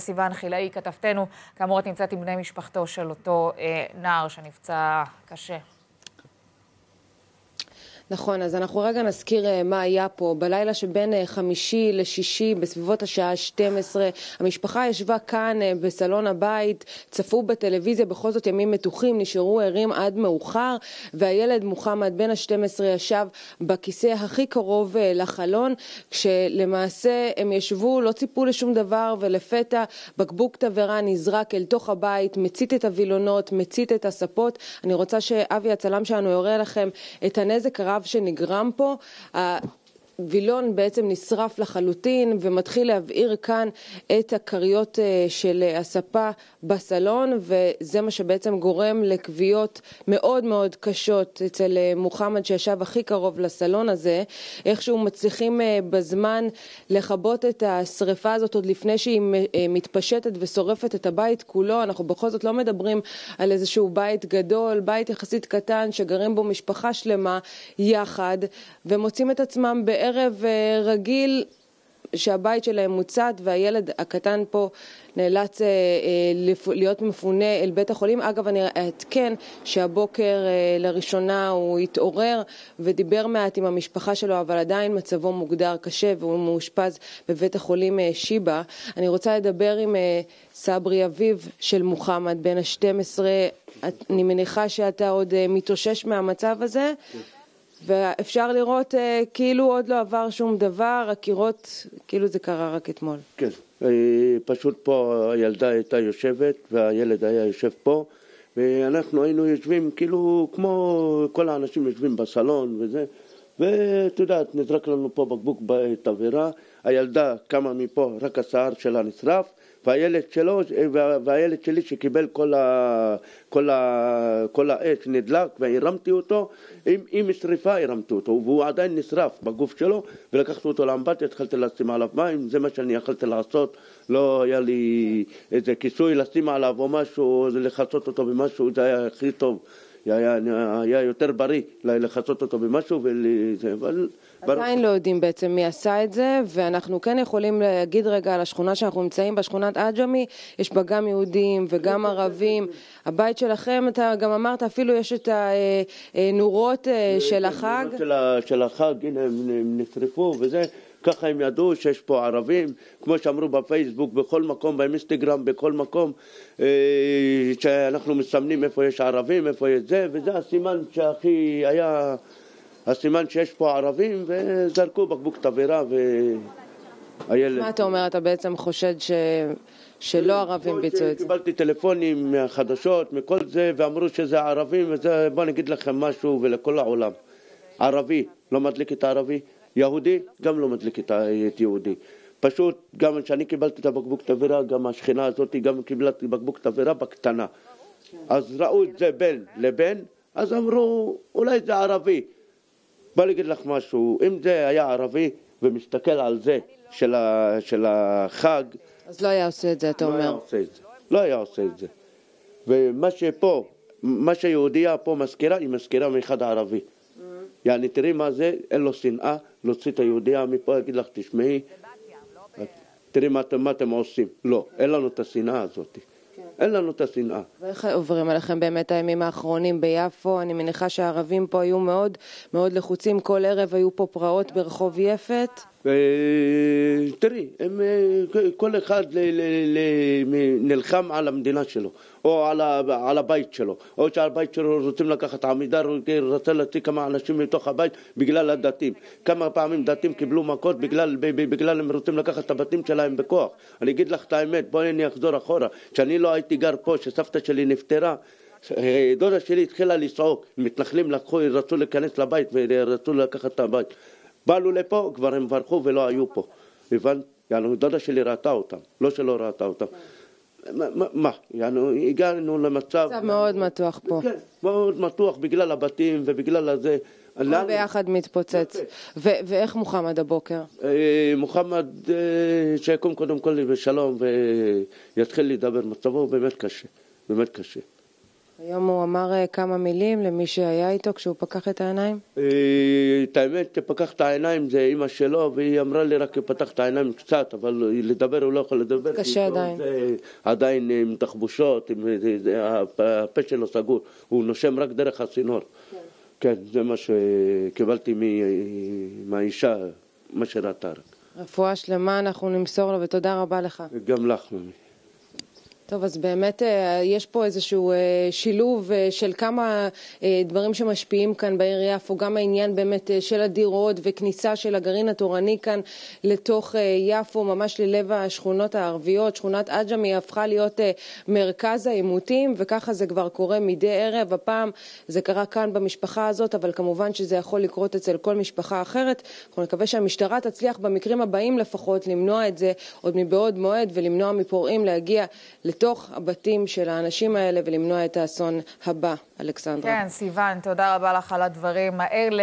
סיוון חילאי, כתבתנו, כאמור את נמצאת עם בני משפחתו של אותו אה, נער שנפצע קשה. נכון, אז אנחנו רגע נזכיר אה, מה היה פה. בלילה שבין אה, חמישי לשישי, בסביבות השעה 12, המשפחה ישבה כאן אה, בסלון הבית, צפו בטלוויזיה, בכל זאת ימים מתוחים, נשארו ערים עד מאוחר, והילד מוחמד בן ה-12 ישב בכיסא הכי קרוב לחלון, כשלמעשה הם ישבו, לא ציפו לשום דבר, ולפתע בקבוק תבערה נזרק אל תוך הבית, מצית את הווילונות, מצית את הספות. אני רוצה שאבי הצלם שלנו יורה לכם את הנזק הרב שנגרם פה. הווילון בעצם נשרף לחלוטין ומתחיל להבעיר כאן את הכריות אה, של הספה בסלון וזה מה שבעצם גורם לכוויות מאוד מאוד קשות אצל אה, מוחמד שישב הכי קרוב לסלון הזה. איכשהו מצליחים אה, בזמן לכבות את השריפה הזאת עוד לפני שהיא מתפשטת ושורפת את הבית כולו. אנחנו בכל זאת לא מדברים על איזשהו בית גדול, בית יחסית קטן שגרים בו משפחה שלמה יחד ומוצאים את עצמם בערב ערב אה, רגיל שהבית שלהם מוצת והילד הקטן פה נאלץ אה, אה, להיות מפונה אל בית החולים. אגב, אני אעדכן שהבוקר לראשונה הוא התעורר ודיבר מעט עם המשפחה שלו, אבל עדיין מצבו מוגדר קשה והוא מאושפז בבית החולים שיבא. אני רוצה לדבר עם סברי אביו של מוחמד, בן ה-12. אני מניחה שאתה עוד מתאושש מהמצב הזה. כן. ואפשר לראות אה, כאילו עוד לא עבר שום דבר, הקירות, כאילו זה קרה רק אתמול. כן, אה, פשוט פה הילדה הייתה יושבת והילד היה יושב פה ואנחנו היינו יושבים כאילו כמו כל האנשים יושבים בסלון וזה ואת יודעת, נזרק לנו פה בקבוק תבערה, הילדה קמה מפה, רק השיער שלה נשרף והילד שלו, והילד שלי שקיבל כל, ה, כל, ה, כל האש נדלק והרמתי אותו, עם, עם שריפה הרמתי אותו, והוא עדיין נשרף בגוף שלו, ולקחתי אותו לאמבטיה, התחלתי לשים עליו מים, זה מה שאני יכולתי לעשות, לא היה לי איזה כיסוי לשים עליו או משהו, לכסות אותו במשהו, זה היה הכי טוב. היה, היה יותר בריא לכסות אותו במשהו, וזה, אבל... עדיין לא יודעים בעצם מי עשה את זה, ואנחנו כן יכולים להגיד רגע על השכונה שאנחנו נמצאים בה, שכונת עג'מי, יש בה גם יהודים וגם ערבים. הבית שלכם, אתה גם אמרת, אפילו יש את הנורות אה, אה, של החג. של החג, הנה הם נשרפו וזה. ככה הם ידעו שיש פה ערבים, כמו שאמרו בפייסבוק, בכל מקום, באינסטגרם, בכל מקום, אה, שאנחנו מסמנים איפה יש ערבים, איפה יש זה, וזה הסימן שהכי היה, הסימן שיש פה ערבים, וזרקו בקבוק תבערה והילד... מה אתה אומר? אתה בעצם חושד ש... שלא ערבים ביצעו את זה. קיבלתי טלפונים מהחדשות, מכל זה, ואמרו שזה ערבים, וזה, בוא נגיד לכם משהו, ולכל העולם. ערבי, לא מדליק את הערבי, יהודי גם לא מדליק את יהודי. פשוט, גם כשאני קיבלתי את הבקבוק תבערה, גם השכנה הזאת גם קיבלה את בקבוק תבערה בקטנה. אז ראו את זה בין לבין, אז אמרו, אולי זה ערבי. בוא נגיד לך משהו, אם זה היה ערבי ומסתכל על זה של, ה, של החג... אז לא היה עושה את זה, אתה לא אומר. היה עושה את זה. לא היה עושה את זה. ומה שפה, מה שיהודייה פה מזכירה, היא מזכירה מאחד הערבי. יעני, תראי מה זה, אין לו שנאה, להוציא את היהודייה מפה, יגיד לך, תשמעי, תראי מה אתם, עושים. לא, אין לנו את השנאה הזאת. אין לנו את השנאה. ואיך עוברים עליכם באמת הימים האחרונים ביפו? אני מניחה שהערבים פה היו מאוד מאוד לחוצים, כל ערב היו פה פרעות ברחוב יפת. תראי, כל אחד נלחם על המדינה שלו, או על הבית שלו, או שעל הבית שלו רוצים לקחת עמידר, הוא רוצה להוציא כמה אנשים מתוך הבית בגלל הדתיים. כמה פעמים דתיים קיבלו מכות בגלל הם רוצים לקחת את הבתים שלהם בכוח. אני אגיד לך את האמת, בואי אני אחזור אחורה. כשאני לא הייתי גר פה, כשסבתא שלי נפטרה, דודה שלי התחילה לצעוק, מתנחלים לקחו, רצו להיכנס לבית ורצו לקחת את הבית. באנו לפה, כבר הם ברחו ולא היו פה. הבנת? יענו, דודה שלי ראתה אותם, לא שלא ראתה אותם. מה, יענו, הגענו למצב... מצב מאוד מתוח פה. כן, מאוד מתוח בגלל הבתים ובגלל הזה. הכל ביחד מתפוצץ. ואיך מוחמד הבוקר? אה, מוחמד, אה, שיקום קודם כל בשלום ויתחיל לדבר, מצבו באמת קשה, באמת קשה. היום הוא אמר אה, כמה מילים למי שהיה איתו כשהוא פקח את העיניים? אה, את האמת, שפקח את העיניים זה אימא שלו, והיא אמרה לי רק פתח את העיניים קצת, אבל לדבר הוא לא יכול לדבר. קשה עדיין. זה עדיין עם תחבושות, עם, הפה שלו סגור, הוא נושם רק דרך הצינור. כן. כן, זה מה שקיבלתי מהאישה, מה שראתה. רפואה שלמה אנחנו נמסור לו, ותודה רבה לך. גם לך, ממי. טוב, אז באמת אה, יש פה איזשהו אה, שילוב אה, של כמה דברים שמשפיעים כאן בעיר יפו, גם העניין באמת של הדירות וכניסה של הגרעין התורני כאן לתוך יפו, ממש ללב השכונות הערביות. שכונת עג'מי הפכה להיות מרכז העימותים, וככה זה כבר קורה מדי ערב. הפעם זה קרה כאן במשפחה הזאת, אבל כמובן שזה יכול לקרות אצל כל משפחה אחרת. אנחנו נקווה שהמשטרה תצליח במקרים הבאים לפחות למנוע את זה עוד מבעוד מועד ולמנוע מפורעים להגיע לתוך... לתוך הבתים של האנשים האלה ולמנוע את האסון הבא, אלכסנדרה. כן, סיוון, תודה רבה לך על הדברים האלה.